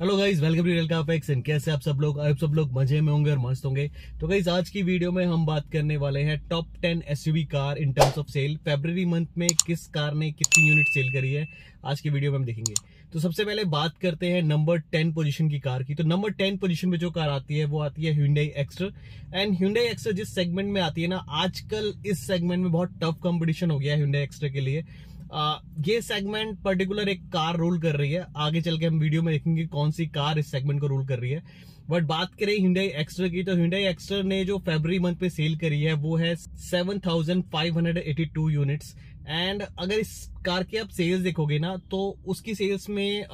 Hello guys welcome to real कापेक्स and कैसे आप सब लोग? आप सब लोग मज़े में होंगे और मस्त होंगे। तो गाइज़ आज की वीडियो में हम बात करने वाले हैं top ten SUV car in terms of sale February month में किस कार ने कितनी यूनिट सेल करी है? आज की वीडियो में हम देखेंगे। तो सबसे पहले बात करते हैं नंबर टेन पोजीशन की कार की। तो नंबर टेन पोजीशन में जो कार आती है, वो आती है Hyundai Exter and Hyundai Exter जिस सेगमेंट में आती है ना, आजकल इस सेगमेंट में बहुत टफ कंपटीशन हो गया है ह्यूंडई एक्स्ट्रा के लिए। आ, ये सेगमेंट पर्टिकुलर एक कार रूल कर रही है। आगे चल के हम वीडियो में देखेंगे कौन सी कार इस सेगमेंट को रूल कर रही है। बट बात करें हिंडाई एक्स्ट्रा की तो हिंडाई एक्स्ट्रा ने जो फेबर मंथ पे सेल करी है वो है 7,582 यूनिट्स एंड अगर इस कार की आप सेल्स देखोगे ना तो उसकी सेल्स में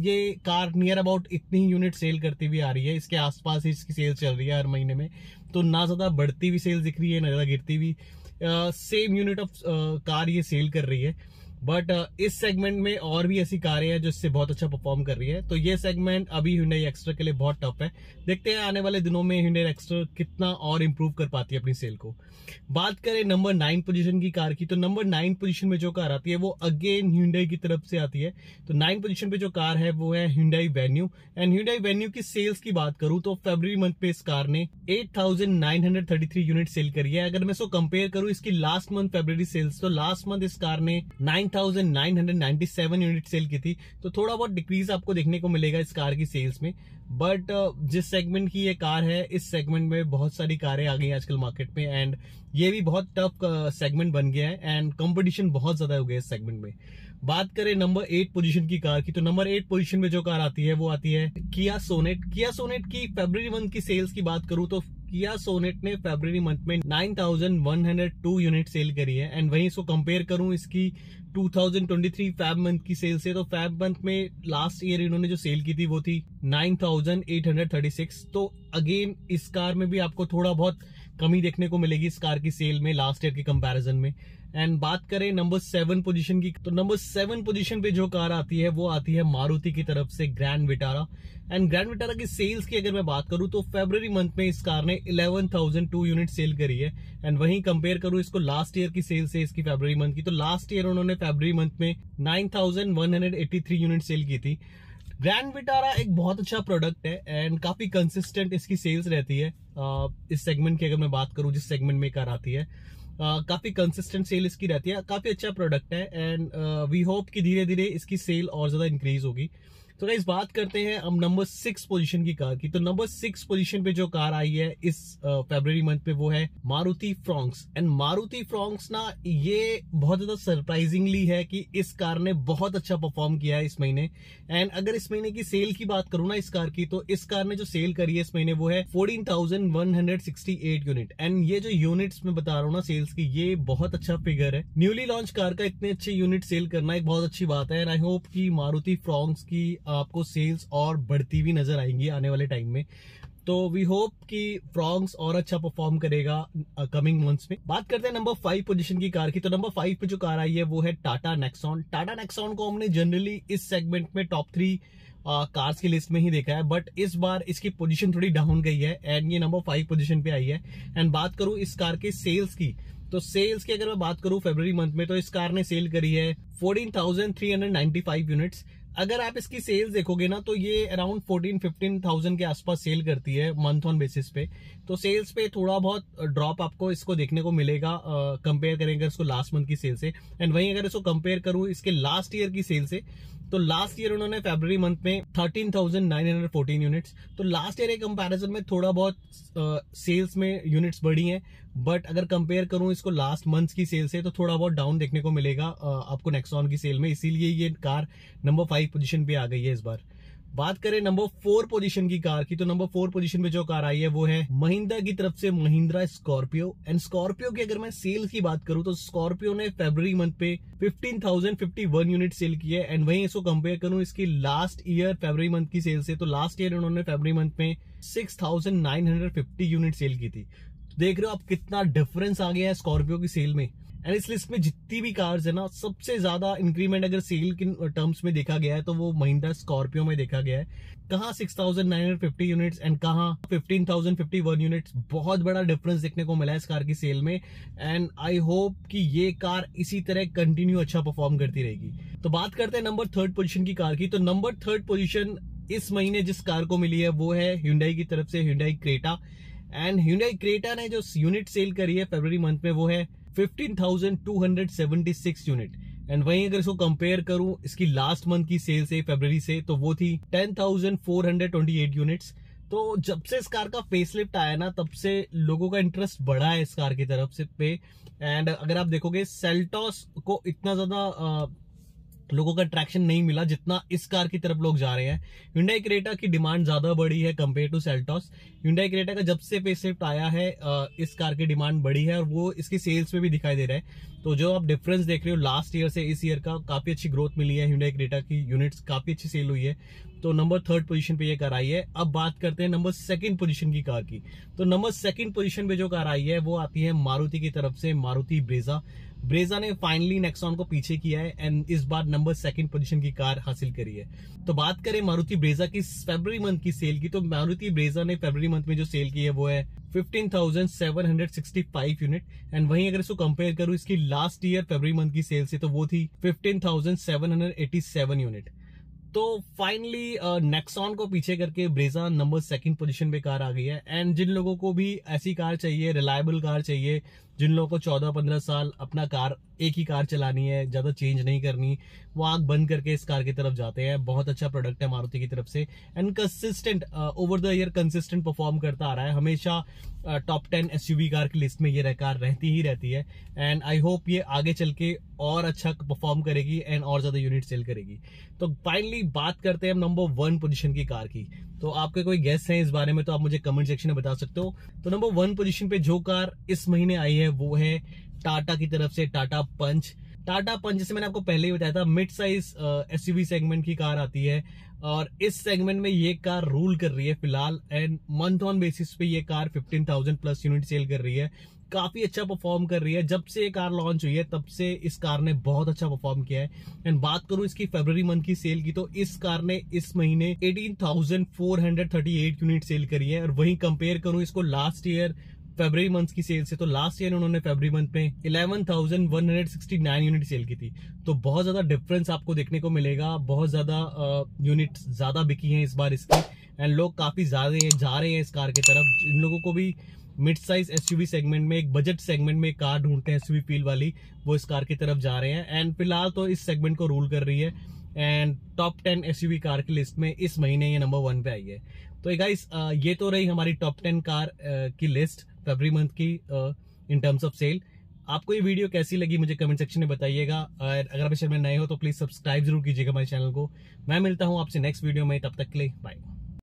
ये कार नियर अबाउट इतनी यूनिट सेल करती हुई आ रही है। इसके आसपास ही इसकी सेल्स चल रही है हर महीने में। तो ना ज़्यादा बढ़ती हुई सेल्स दिख रही है ना ज़्यादा गिरती हुई सेम यूनिट ऑफ़ कार ये सेल कर रही है। बट uh, इस सेगमेंट में और भी ऐसी कारें हैं जो इससे बहुत अच्छा परफॉर्म कर रही है। तो ये सेगमेंट अभी हिंडई एक्स्ट्रा के लिए बहुत टफ है। देखते हैं आने वाले दिनों में हिंडई एक्स्ट्रा कितना और इम्प्रूव कर पाती है अपनी सेल को। बात करें नंबर नाइन पोजीशन की कार की तो नंबर नाइन पोजीशन में जो कार आती है वो अगेन हिंडई की तरफ़ से आती है। तो नाइन पोजीशन पे जो कार है वो है Hyundai Venue and Hyundai Venue की सेल्स की बात करूँ तो फेबर मंथ पे इस कार ने एट यूनिट सेल करी है। अगर मैं इसको कंपेयर करूँ इसकी लास्ट मंथ फेब्रवरी सेल्स तो लास्ट मंथ इस कार ने नाइन 1997 यूनिट सेल की थी तो थोड़ा बहुत डिक्रीज आपको देखने को मिलेगा इस कार की सेल्स में। बट uh, जिस सेगमेंट की ये कार है इस सेगमेंट में बहुत सारी कारें आ गई आजकल मार्केट में एंड ये भी बहुत टफ सेगमेंट uh, बन गया है एंड कंपटीशन बहुत ज़्यादा हो गया इस सेगमेंट में। बात करें नंबर एट पोजीशन की कार की तो नंबर एट पोजीशन में जो कार आती है वो आती है किया सोनेट किया सोनेट की फेबर मंथ की सेल्स की बात करूँ तो किया सोनेट ने फेब्रवरी मंथ में 9102 यूनिट सेल करी है। एंड वहीं इसको कंपेयर करूँ इसकी 2023 फैब मंथ की सेल से तो फैब मंथ में लास्ट ईयर इन्होंने जो सेल की थी वो थी 9836 तो अगेन इस कार में भी आपको थोड़ा बहुत कमी देखने को मिलेगी इस कार की सेल में लास्ट ईयर के कंपैरिजन में। एंड बात करें नंबर सेवन पोजीशन की तो नंबर सेवन पोजीशन पे जो कार आती है वो आती है मारुति की तरफ़ से Grand Vitara and Grand Vitara की सेल्स की अगर मैं बात करूँ तो फेबर मंथ में इस कार ने 11,002 यूनिट सेल करी है. एंड वहीं कंपेयर करूँ इसको लास्ट ईयर की सेल से इसकी फेबर मंथ की तो लास्ट ईयर उन्होंने फेबर मंथ में 9,183 यूनिट सेल की थी. ग्रैंड विटारा एक बहुत अच्छा प्रोडक्ट है एंड काफ़ी कंसिस्टेंट इसकी सेल्स रहती है. इस सेगमेंट की अगर मैं बात करूँ जिस सेगमेंट में कार आती है काफ़ी कंसिस्टेंट सेल इसकी रहती है। काफ़ी अच्छा प्रोडक्ट है एंड वी होप कि धीरे धीरे इसकी सेल और ज़्यादा इंक्रीज होगी। तो इस बात करते हैं अब नंबर सिक्स पोजीशन की कार की। तो नंबर सिक्स पोजीशन पे जो कार आई है इस फेबर मंथ पे वो है Maruti Fronx and Maruti Fronx ना, ये बहुत ज़्यादा सरप्राइजिंगली है कि इस कार ने बहुत अच्छा परफॉर्म किया है इस महीने। एंड अगर इस महीने की सेल की बात करूँ ना इस कार की तो इस कार ने जो सेल करी है इस महीने वो है फोर्टीन यूनिट एंड ये जो यूनिट्स में बता रहा हूँ ना सेल्स की, ये बहुत अच्छा फिगर है। न्यूली लॉन्च कार का इतने अच्छे यूनिट सेल करना एक बहुत अच्छी बात है। एंड आई होप की मारुति फ्रॉन्क्स की आपको सेल्स और बढ़ती हुई नज़र आएँगी आने वाले टाइम में। तो वी होप कि फ्रॉन्ग्स और अच्छा परफॉर्म करेगा कमिंग मंथ्स में। बात करते हैं नंबर फाइव पोजीशन की कार की। तो नंबर फाइव पे जो कार आई है, वो है टाटा नेक्सॉन टाटा नेक्सॉन को हमने जनरली इस सेगमेंट में टॉप थ्री कार्स की लिस्ट में ही देखा है। बट इस बार इसकी पोजीशन थोड़ी डाउन गई है एंड ये नंबर फाइव पोजीशन पे आई है। एंड बात करूँ इस कार के सेल्स की तो सेल्स की अगर मैं बात करूँ फेबर मंथ में तो इस कार ने सेल करी है fourteen thousand three hundred ninety five units अगर आप इसकी सेल्स देखोगे ना तो ये अराउंड फोर्टीन फिफ्टीन थाउज़ेंड के आसपास सेल करती है मंथ ऑन बेसिस पे। तो सेल्स पे थोड़ा बहुत ड्रॉप आपको इसको देखने को मिलेगा कंपेयर करेंगे इसको लास्ट मंथ की सेल से। एंड वहीं अगर इसको कंपेयर करूँ इसके लास्ट ईयर की सेल से तो लास्ट ईयर उन्होंने फेब्रवरी मंथ में 13,914 यूनिट्स तो लास्ट ईयर के कंपैरिजन में थोड़ा बहुत सेल्स uh, में यूनिट्स बढ़ी हैं बट अगर कंपेयर करूँ इसको लास्ट मंथ की सेल से तो थोड़ा बहुत डाउन देखने को मिलेगा uh, आपको नेक्सॉन की सेल में। इसीलिए ये कार नंबर फाइव पोजिशन पे आ गई है इस बार। बात करें नंबर फोर पोजीशन की कार की तो नंबर फोर पोजीशन पे जो कार आई है वो है महिंद्रा की तरफ़ से महिंद्रा स्कॉर्पियो। एंड स्कॉर्पियो की अगर मैं सेल की बात करूँ तो स्कॉर्पियो ने फेब्रवरी मंथ पे 15,051 यूनिट सेल की है। एंड वहीं इसको कंपेयर करूँ इसकी लास्ट ईयर फेब्रवरी मंथ की सेल से तो लास्ट ईयर उन्होंने फेब्रवरी मंथ में 6,950 यूनिट सेल की थी। देख रहे हो आप कितना डिफरेंस आ गया है स्कॉर्पियो की सेल में। एंड इस लिस्ट में जितनी भी कार्स है ना सबसे ज़्यादा इंक्रीमेंट अगर सेल के टर्म्स में देखा गया है तो वो महिंद्रा स्कॉर्पियो में देखा गया है। कहा 6,950 यूनिट्स एंड कहा 15,051 यूनिट्स बहुत बड़ा डिफरेंस देखने को मिला है इस कार की सेल में। एंड आई होप कि ये कार इसी तरह कंटिन्यू अच्छा परफॉर्म करती रहेगी। तो बात करते हैं नंबर थर्ड पोजीशन की कार की। तो नंबर थर्ड पोजीशन इस महीने जिस कार को मिली है वो है हिंडाई की तरफ़ से Hyundai Creta and Hyundai Creta ने जो यूनिट सेल करी है फरवरी मंथ में वो है 15,276 यूनिट एंड वहीं अगर इसको कंपेयर करूँ इसकी लास्ट मंथ की सेल से फरवरी से तो वो थी 10,428 यूनिट्स तो जब से इस कार का फेसलिफ्ट आया ना तब से लोगों का इंटरेस्ट बढ़ा है इस कार की तरफ़ से पे। एंड अगर आप देखोगे सेल्टॉस को इतना ज़्यादा लोगों का ट्रैक्शन नहीं मिला, जितना इस कार की तरफ़ लोग जा रहे हैं। हिंडाई क्रेटा की डिमांड ज़्यादा बढ़ी है compare to Seltos Hyundai Creta का जब से फेसलिफ्ट आया है इस कार की डिमांड बढ़ी है और वो इसकी सेल्स में भी दिखाई दे रहा है। तो जो आप डिफरेंस देख रहे हो लास्ट ईयर से इस ईयर का काफ़ी अच्छी ग्रोथ मिली है। हिंडाई क्रेटा की यूनिट्स काफ़ी अच्छी सेल हुई है। तो नंबर थर्ड पोजीशन पे ये कार आई है। अब बात करते हैं नंबर सेकंड पोजीशन की कार की। तो नंबर सेकंड पोजीशन पे जो कार आई है, वो आती है मारुति की तरफ़ से, मारुति ब्रेजा ब्रेजा ने फाइनली नेक्सॉन को पीछे किया है एंड इस बार नंबर सेकंड पोजीशन की कार हासिल करी है। तो बात करें मारुति ब्रेजा की फेबर मंथ की सेल की तो मारुति ब्रेजा ने फेबर मंथ में जो सेल की है वो है 15,765 यूनिट एंड वहीं अगर इसको कंपेयर करूँ इसकी लास्ट ईयर फेबर मंथ की सेल से तो वो थी 15,787 यूनिट तो फाइनली नेक्सॉन को पीछे करके ब्रेजा नंबर सेकंड पोजीशन पे कार आ गई है। एंड जिन लोगों को भी ऐसी कार चाहिए रिलायबल कार चाहिए, जिन लोगों को चौदह पंद्रह साल अपना कार एक ही कार चलानी है, ज़्यादा चेंज नहीं करनी, वो आग बंद करके इस कार की तरफ़ जाते हैं। बहुत अच्छा प्रोडक्ट है मारुति की तरफ़ से। And consistent over the year consistent perform करता आ रहा है। हमेशा टॉप टेन एस कार की लिस्ट में ये कार रहती ही रहती है। एंड आई होप ये आगे चल के और अच्छा परफॉर्म करेगी एंड और ज़्यादा यूनिट सेल करेगी। तो फाइनली बात करते हैं हम नंबर वन पोजिशन की कार की। तो आपके कोई गेस्ट हैं इस बारे में तो आप मुझे कमेंट सेक्शन में बता सकते हो। तो नंबर वन पोजीशन पे जो कार इस महीने आई है वो है टाटा की तरफ़ से टाटा पंच टाटा पंच जैसे मैंने आपको पहले ही बताया था मिड साइज़ एस सेगमेंट की कार आती है। और इस सेगमेंट में ये कार रूल कर रही है फ़िलहाल एंड मंथ ऑन बेसिस पे ये कार 15,000 प्लस यूनिट सेल कर रही है। काफ़ी अच्छा परफॉर्म कर रही है। जब से ये कार लॉन्च हुई है तब से इस कार ने बहुत अच्छा परफॉर्म किया है। एंड बात करूँ इसकी फेब्रवरी मंथ की सेल की तो इस कार ने इस महीने 18,438 यूनिट सेल करी है। और वहीं कंपेयर करूँ इसको लास्ट ईयर फेब्रवरी मंथ की सेल से तो लास्ट ईयर उन्होंने फेब्रवरी मंथ में 11,169 यूनिट सेल की थी। तो बहुत ज़्यादा डिफरेंस आपको देखने को मिलेगा बहुत ज़्यादा यूनिट ज़्यादा बिकी हैं इस बार इसकी एंड लोग काफ़ी ज़्यादा जा रहे हैं इस कार की तरफ़। इन लोगों को भी मिड साइज़ एसयूवी सेगमेंट में एक बजट सेगमेंट में कार ढूंढते हैं एसयूवी फील वाली वो इस कार की तरफ़ जा रहे हैं। एंड फ़िलहाल तो इस सेगमेंट को रूल कर रही है and top ten SUV car की लिस्ट में इस महीने ये नंबर वन पे आई है। तो गाइस ये तो रही हमारी टॉप टेन कार की लिस्ट फेबरी मंथ की इन टर्म्स ऑफ़ सेल आपको ये वीडियो कैसी लगी मुझे कमेंट सेक्शन में बताइएगा। और अगर आप चैनल में नए हो तो प्लीज़ सब्सक्राइब ज़रूर कीजिएगा हमारे चैनल को। मैं मिलता हूँ आपसे नेक्स्ट वीडियो में, तब तक के लिए बाय